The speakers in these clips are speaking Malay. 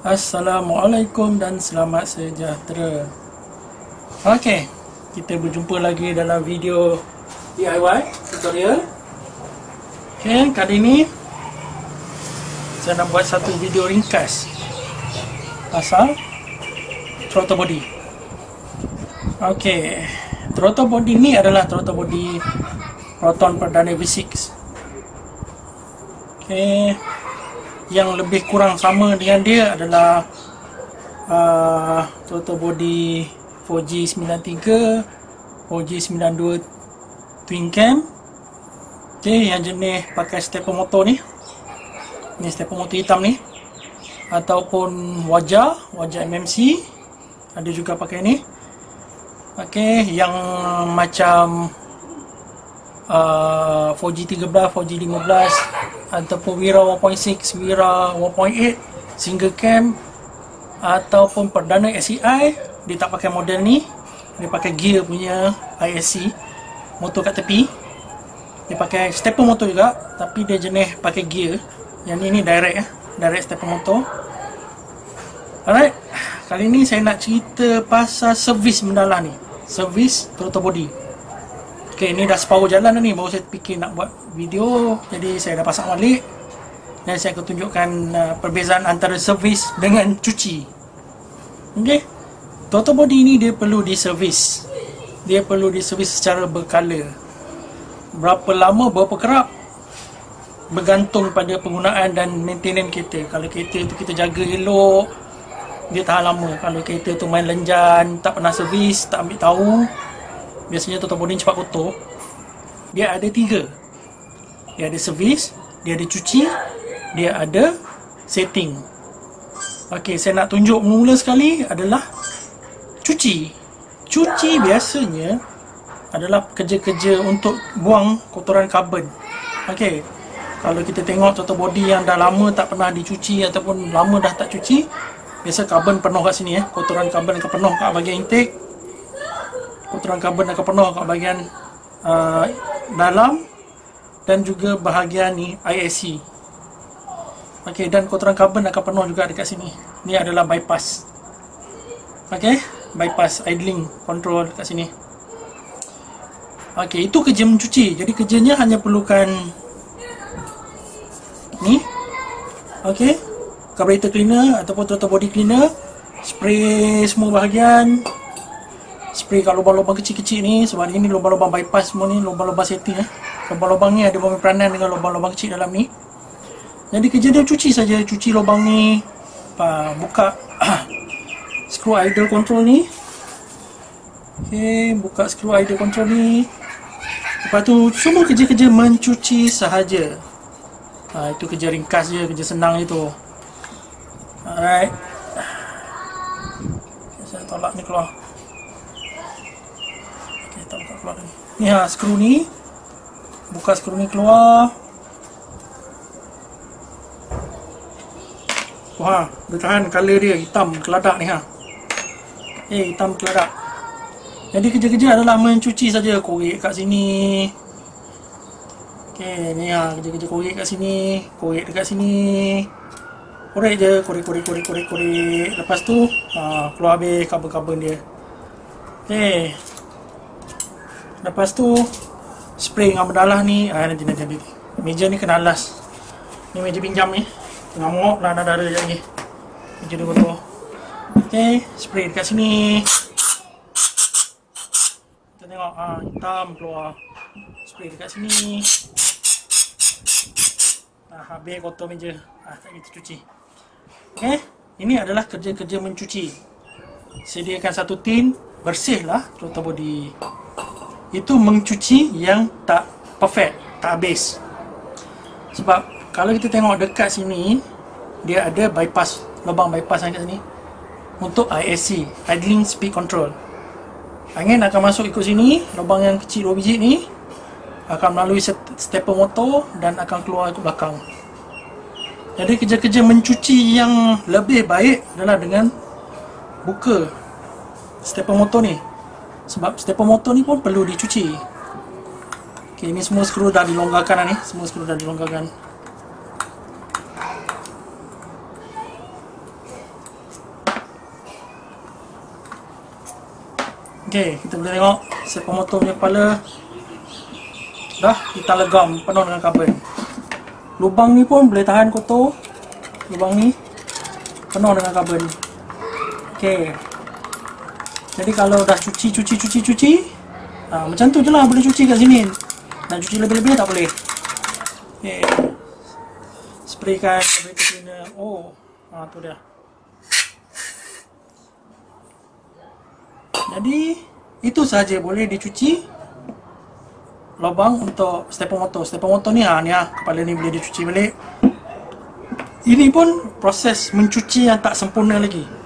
Assalamualaikum dan selamat sejahtera. Okey, kita berjumpa lagi dalam video DIY tutorial. Okey, kali ini Saya nak buat satu video ringkas Pasal Throttle body. Okey, throttle body ni adalah throttle body Proton perdana V6 Okey yang lebih kurang sama dengan dia adalah uh, total body 4G93 4G92 twin cam. Ok yang jenis pakai stepper motor ni. Ni stepper motor hitam ni. Ataupun wajah wajah MMC ada juga pakai ni. Ok yang macam uh, 4G13 4G15 ataupun Wira 1.6, Wira 1.8 single cam ataupun perdana SCI dia tak pakai model ni. Dia pakai gear punya ISC motor kat tepi. Dia pakai stepper motor juga tapi dia jenis pakai gear. Yang ni ni direct ya direct stepper motor. Alright. Kali ni saya nak cerita pasal servis mendalam ni. Servis throttle body Okay, ni dah separuh jalan ni Baru saya fikir nak buat video. Jadi saya dah pasang balik. Dan saya akan tunjukkan uh, perbezaan antara servis dengan cuci. Okay Toto body ni dia perlu diservis Dia perlu diservis secara berkala. Berapa lama, berapa kerap Bergantung pada penggunaan dan maintenance kereta. Kalau kereta tu kita jaga elok Dia tahan lama. Kalau kereta tu main lenjan Tak pernah servis, tak ambil tahu biasanya total body cepat kotor. Dia ada tiga. Dia ada servis dia ada cuci dia ada setting. Ok saya nak tunjuk mula sekali adalah cuci. Cuci biasanya adalah kerja-kerja untuk buang kotoran karbon ok kalau kita tengok total body yang dah lama tak pernah dicuci ataupun lama dah tak cuci biasa karbon penuh kat sini ya kotoran karbon akan penuh kat bahagian intake kotoran karbon akan penuh kat bahagian uh, dalam dan juga bahagian ni ISC ok dan kotoran karbon akan penuh juga dekat sini. Ni adalah bypass. Ok bypass idling control dekat sini. Ok itu kerja mencuci. Jadi kerjanya hanya perlukan ni. Ok carburetor cleaner ataupun throttle body cleaner spray semua bahagian spray kat lubang-lubang kecil-kecil ni. Sebab ini lubang-lubang bypass semua ni lubang-lubang setting eh. lubang-lubang ni ada peranan dengan lubang-lubang kecil dalam ni. Jadi kerja dia cuci saja. Cuci lubang ni apa, buka screw idle control ni. Ok buka screw idle control ni. Lepas tu semua kerja-kerja mencuci sahaja. Ha, itu kerja ringkas je kerja senang itu alright. Saya tolak ni keluar keluar ni. Ha skru ni. Buka skru ni keluar. Wah, dia tahan color dia hitam keladak ni ha. Eh, hitam keladak. Jadi kerja-kerja adalah mencuci saja korek kat sini. Okey, ni ha kerja-kerja korek kat sini, korek dekat sini. Korek je, korek korek korek korek korek. Lepas tu, ha keluar habis kabel-kabel dia. Okey. Lepas tu Spray dengan berdalah ni ah, Nanti nanti nanti. Meja ni kena alas. Ni meja pinjam ni. Tengah mok lah ada ada lagi Meja dia kotor. Okay Spray dekat sini. Kita tengok ah, Hitam keluar. Spray dekat sini. Ah, Habis kotor meja. Ah, Tak kita cuci. Okay Ini adalah kerja-kerja mencuci. Sediakan satu tin Bersih lah Terutama body itu mencuci yang tak perfect, tak habis. Sebab kalau kita tengok dekat sini, dia ada bypass, lubang bypass yang kat sini untuk ISC, idling speed control. Angin akan masuk ikut sini, lubang yang kecil 2 biji ni akan melalui stepper motor dan akan keluar ke belakang. Jadi kerja-kerja mencuci yang lebih baik adalah dengan buka stepper motor ni sebab stepper motor ni pun perlu dicuci. Ok ni semua skru dah dilonggarkan lah ni. Semua skru dah dilonggarkan. Ok kita boleh tengok stepper motor punya kepala. Dah kita legam penuh dengan carbon lubang ni pun boleh tahan kotor. Lubang ni penuh dengan carbon ok jadi kalau dah cuci cuci cuci cuci, ha, macam tu je lah boleh cuci kat sini. Nak cuci lebih-lebih tak boleh. Okey. Spraykan carburetor cleaner. Oh, ha, tu dia. Jadi itu sahaja boleh dicuci lubang untuk stepper motor. Stepper motor ni ha ni ha kepala ni boleh dicuci balik. Ini pun proses mencuci yang tak sempurna lagi.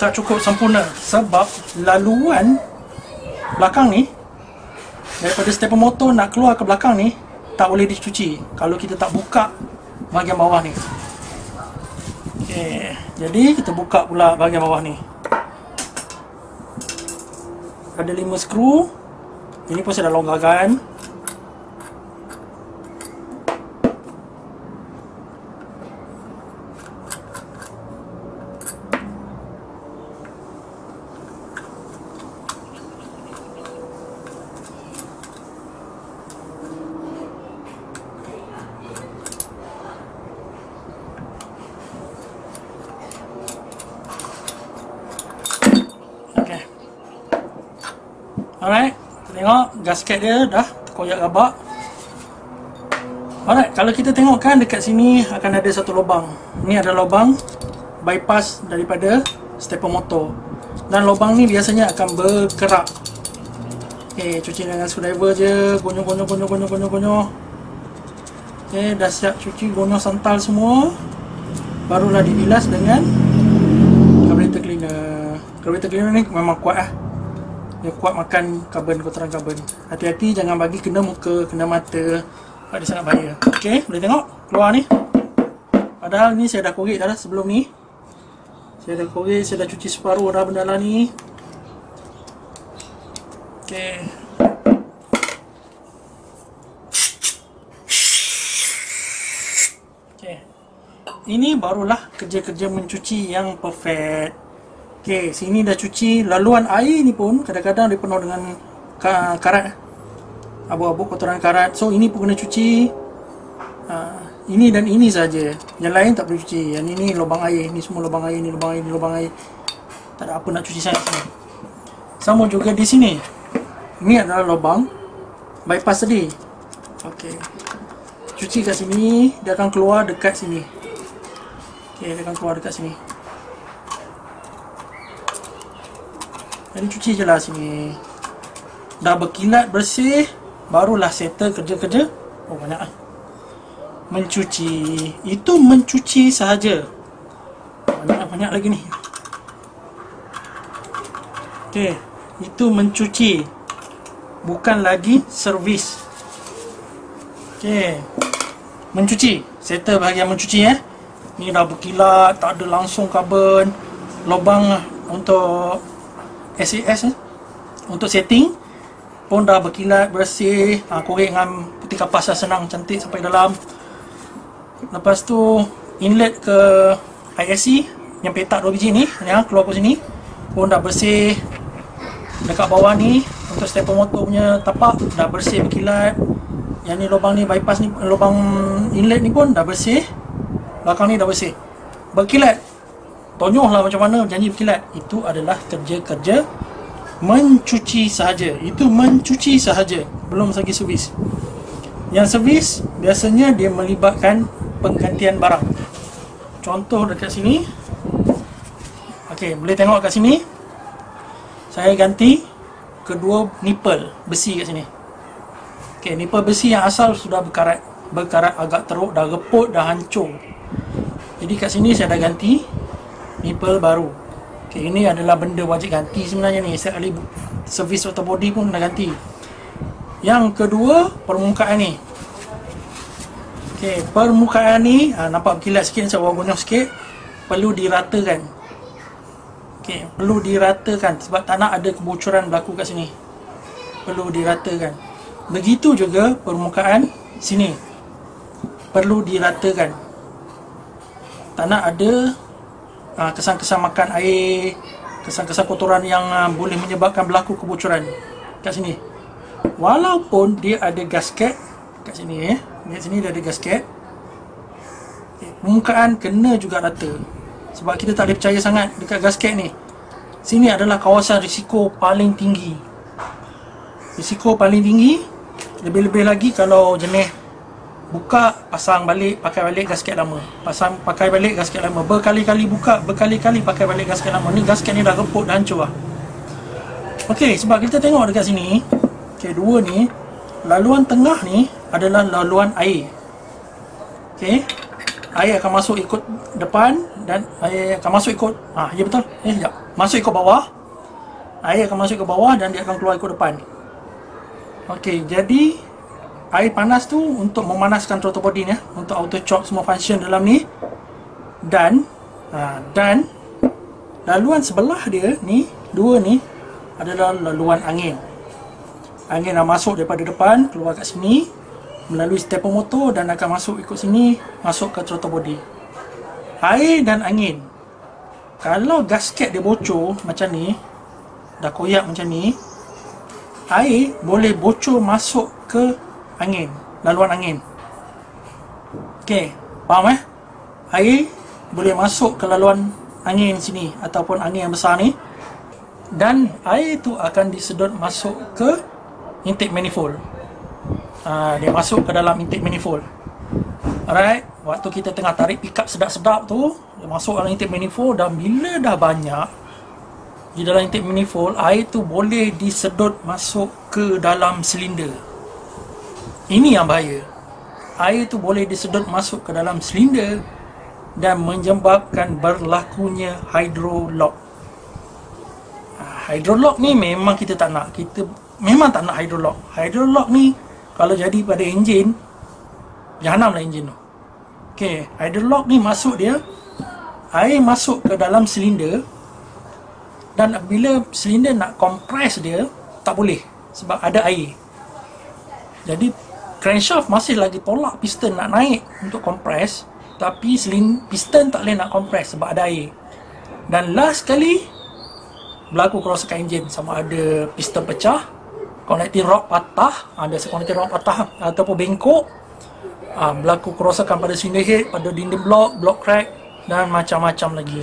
Tak cukup sempurna sebab laluan belakang ni daripada stepper motor nak keluar ke belakang ni tak boleh dicuci kalau kita tak buka bahagian bawah ni. Okey, jadi kita buka pula bahagian bawah ni. Ada lima skru. Ini pun saya dah longgarkan. Okay. Alright, kita tengok gasket dia dah terkoyak rabak. Alright, kalau kita tengokkan dekat sini akan ada satu lubang. Ini ada lubang bypass daripada stepper motor. Dan lubang ni biasanya akan bergerak. Okay, cuci dengan screwdriver je, gonyo gonyo gonyo gonyo gonyo gonyo. Okay, dah siap cuci gonyo santal semua. Barulah dibilas dengan carburetor cleaner. Carburetor cleaner ni memang kuat lah. Dia kuat makan karbon, kotoran karbon. Hati-hati jangan bagi kena muka, kena mata. Dia sangat bahaya. Okey, boleh tengok keluar ni. Padahal ni saya dah korek dah sebelum ni. Saya dah korek, saya dah cuci separuh dah benda lah ni. Okey. Okey. Ini barulah kerja-kerja mencuci yang perfect. Okey, sini dah cuci. Laluan air ni pun kadang-kadang dia penuh dengan ka- karat. Abu-abu kotoran karat. So ini pun kena cuci. Ha, ini dan ini saja. Yang lain tak perlu cuci. Yang ini lubang air. Ni semua lubang air, ni lubang air, ni lubang air. Tak ada apa nak cuci sangat. Sama juga di sini. Ini adalah lubang bypass tadi. Okey. Cuci kat sini, dia akan keluar dekat sini. Okey, dia akan keluar dekat sini. Jadi cuci je lah sini. Dah berkilat bersih, barulah settle kerja-kerja. Oh banyak ah. Mencuci. Itu mencuci sahaja. Banyak banyak lagi ni. Okey, itu mencuci. Bukan lagi servis. Okey. Mencuci. Settle bahagian mencuci eh. Ni dah berkilat, tak ada langsung karbon. Lubang untuk SAS eh. Untuk setting pun dah berkilat, bersih. Ha, korek dengan putih kapas dah senang, cantik sampai dalam. Lepas tu inlet ke ISC yang petak dua biji ni, ya, keluar ke sini pun dah bersih. Dekat bawah ni untuk stepper motor punya tapak dah bersih berkilat. Yang ni lubang ni bypass ni lubang inlet ni pun dah bersih. Belakang ni dah bersih. Berkilat. Tonyoh lah macam mana janji berkilat. Itu adalah kerja-kerja mencuci sahaja. Itu mencuci sahaja. Belum lagi servis. Yang servis biasanya dia melibatkan penggantian barang. Contoh dekat sini. Okey, boleh tengok kat sini. Saya ganti kedua nipple besi kat sini. Okey, nipple besi yang asal sudah berkarat. Berkarat agak teruk, dah reput, dah hancur. Jadi kat sini saya dah ganti nipple baru. Okey, ini adalah benda wajib ganti sebenarnya ni. Setiap kali servis atau body pun dah ganti. Yang kedua, permukaan ni. Okey, permukaan ni ha, nampak berkilat sikit saya bawa gonyok sikit. Perlu diratakan. Okey, perlu diratakan sebab tak nak ada kebocoran berlaku kat sini. Perlu diratakan. Begitu juga permukaan sini. Perlu diratakan. Tak nak ada ha, kesan-kesan makan air kesan-kesan kotoran yang uh, boleh menyebabkan berlaku kebocoran kat sini. Walaupun dia ada gasket kat sini eh. Kat sini dia ada gasket. Eh, permukaan kena juga rata. Sebab kita tak boleh percaya sangat dekat gasket ni. Sini adalah kawasan risiko paling tinggi. Risiko paling tinggi lebih-lebih lagi kalau jenis buka pasang balik pakai balik gasket lama. Pasang pakai balik gasket lama. Berkali-kali buka berkali-kali pakai balik gasket lama. Ni gasket ni dah reput dah hancur lah. Okey, sebab kita tengok dekat sini Okey, dua ni laluan tengah ni adalah laluan air. Okey, air akan masuk ikut depan dan air akan masuk ikut ah ya betul. Eh sekejap. Masuk ikut bawah. Air akan masuk ke bawah dan dia akan keluar ikut depan. Okey, jadi air panas tu untuk memanaskan throttle body ni untuk auto choke semua function dalam ni. Dan ha, dan laluan sebelah dia ni dua ni adalah laluan angin. Angin yang masuk daripada depan keluar kat sini melalui stepper motor dan akan masuk ikut sini masuk ke throttle body. Air dan angin. Kalau gasket dia bocor macam ni dah koyak macam ni air boleh bocor masuk ke angin, laluan angin. Okey, faham eh? Air boleh masuk ke laluan angin sini ataupun angin yang besar ni dan air itu akan disedot masuk ke intake manifold. Ha, dia masuk ke dalam intake manifold. Alright, waktu kita tengah tarik pickup sedap-sedap tu, dia masuk dalam intake manifold dan bila dah banyak di dalam intake manifold, air tu boleh disedot masuk ke dalam silinder. Ini yang bahaya. Air tu boleh disedot masuk ke dalam silinder dan menyebabkan berlakunya hydrolock. Hydrolock ni memang kita tak nak. Kita memang tak nak hydrolock. Hydrolock ni kalau jadi pada enjin, jahanam lah enjin tu. Okay, hydrolock ni masuk dia, air masuk ke dalam silinder dan bila silinder nak compress dia, tak boleh sebab ada air. Jadi crankshaft masih lagi tolak piston nak naik untuk compress tapi selin piston tak boleh nak compress sebab ada air. Dan last kali berlaku kerosakan enjin sama ada piston pecah connecting rod patah ada connecting rod patah ataupun bengkok. Uh, berlaku kerosakan pada cylinder head pada dinding block block crack dan macam-macam lagi.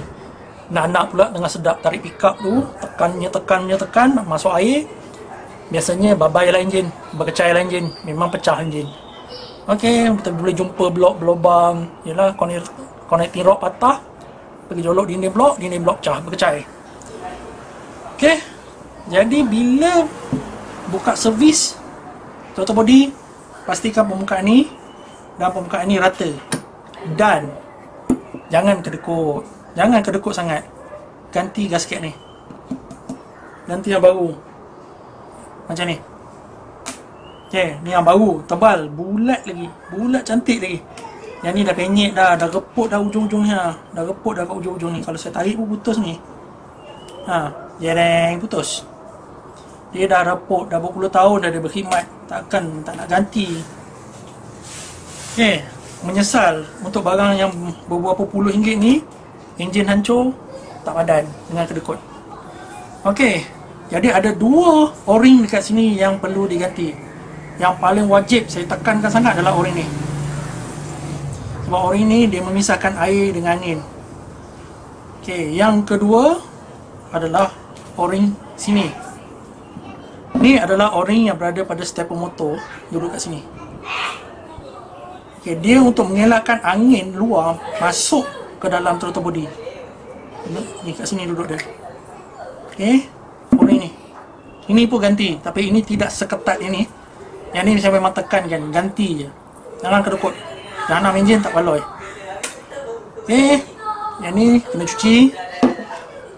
Nak-nak pula dengan sedap tarik pickup tu tekannya tekannya tekan masuk air biasanya babai lah enjin berkecai lah enjin. Memang pecah enjin. Okey, kita boleh jumpa blok berlubang. Yalah, connecting rod patah. Pergi jolok dinding blok, dinding blok pecah, berkecai. Okey Jadi bila Buka servis Total body Pastikan pembukaan ni Dan pembukaan ni rata. Dan Jangan kedekut Jangan kedekut sangat. Ganti gasket ni. Ganti yang baru macam ni. Okay, ni yang baru, tebal, bulat lagi Bulat cantik lagi. Yang ni dah penyek dah, dah reput dah ujung-ujungnya Dah reput dah kat ujung-ujung ni. Kalau saya tarik pun putus ni. Ha, jereng, putus. Dia dah reput, dah berpuluh tahun dah dia berkhidmat. Takkan tak nak ganti. Okay, menyesal Untuk barang yang beberapa puluh ringgit ni Enjin hancur, tak padan dengan kedekut. Okay, jadi ada dua o-ring dekat sini yang perlu diganti. Yang paling wajib saya tekankan sangat adalah o-ring ni. Sebab o-ring ni dia memisahkan air dengan angin. Okey, yang kedua adalah o-ring sini. Ni adalah o-ring yang berada pada stepper motor duduk kat sini. Okey, dia untuk mengelakkan angin luar masuk ke dalam throttle body. Ni kat sini duduk dia. Okey. Pun ini Ini pun ganti Tapi ini tidak seketat ini. Yang ni saya memang tekankan Ganti je. Jangan kedekut. Jangan enjin tak baloi. Okay Yang ni kena cuci.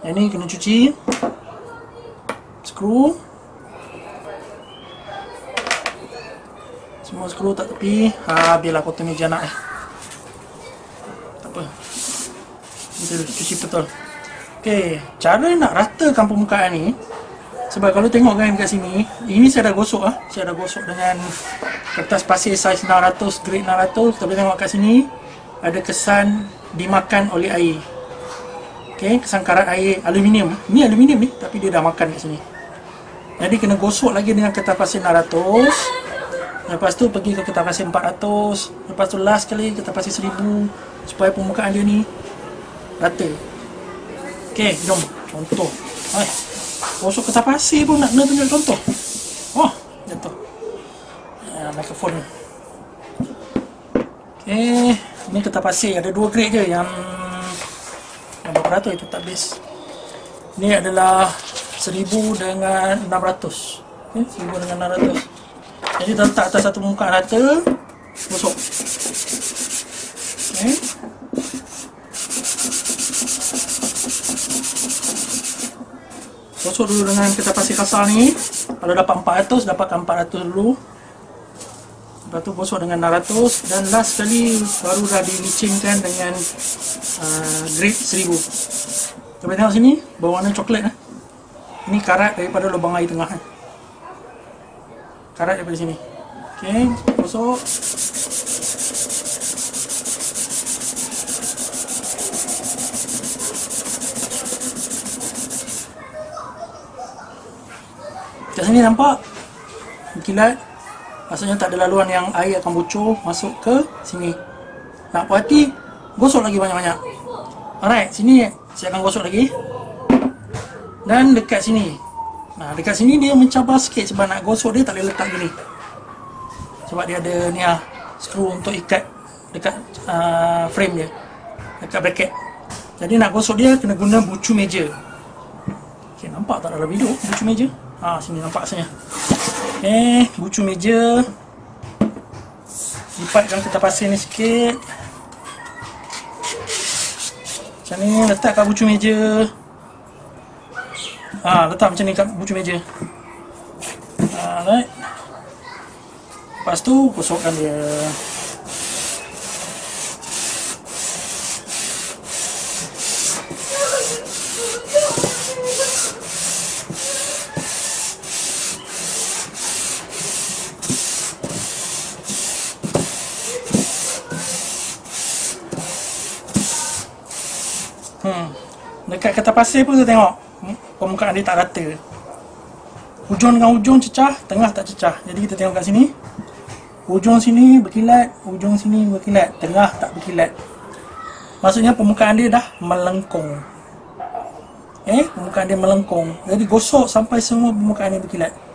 Yang ni kena cuci. Skru. Semua skru tak tepi. Ha biarlah kotor ni. Nak eh Tak apa. Kita cuci betul Okay, cara nak ratakan permukaan ni Sebab kalau tengok kan kat sini Ini saya dah gosok ah, Saya dah gosok dengan kertas pasir saiz 600 grade 600 Tapi tengok kat sini Ada kesan dimakan oleh air Okey, kesan karat air aluminium. Ni aluminium ni, tapi dia dah makan kat sini. Jadi kena gosok lagi dengan kertas pasir 600. Lepas tu pergi ke kertas pasir 400. Lepas tu last kali kertas pasir 1000 supaya permukaan dia ni rata. Okey, jom contoh. Hai. Gosok kertas pasir pun nak kena tunjuk contoh. Oh, jatuh. Ya, mikrofon ni. Okey, ni kertas pasir ada dua grade je yang yang berapa ratus itu tak habis. Ni adalah 1000 dengan 600. Okay, 1000 dengan 600. Jadi letak atas satu muka rata, gosok. Gosok dulu dengan kertas pasir kasar ni. Kalau dapat 400, dapatkan 400 dulu. Lepas tu gosok dengan 600 dan last sekali baru dah dilicinkan dengan uh, grade 1000. Cuba tengok sini, berwarna coklat eh. Ini karat daripada lubang air tengah eh. Karat daripada sini. Okey, gosok. Kat sini nampak kilat Maksudnya tak ada laluan yang air akan bocor masuk ke sini. Nak puas gosok lagi banyak-banyak. Alright, sini saya akan gosok lagi. Dan dekat sini. Nah, dekat sini dia mencabar sikit sebab nak gosok dia tak boleh letak gini. Sebab dia ada ni ah, skru untuk ikat dekat uh, frame dia. Dekat bracket. Jadi nak gosok dia kena guna bucu meja. Okay, nampak tak dalam video bucu meja? Ah, sini nampak sebenarnya. Eh, bucu meja. Lipatkan kertas pasir ni sikit. Macam ni, letak kat bucu meja. Ha, letak macam ni kat bucu meja. Ha, right. Lepas tu, gosokkan dia. Dekat kertas pasir pun tu tengok. Hmm, Permukaan dia tak rata. Hujung dengan hujung cecah Tengah tak cecah. Jadi kita tengok kat sini. Hujung sini berkilat Hujung sini berkilat Tengah tak berkilat. Maksudnya permukaan dia dah melengkung. Eh, permukaan dia melengkung. Jadi gosok sampai semua permukaan dia berkilat